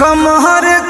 कमहर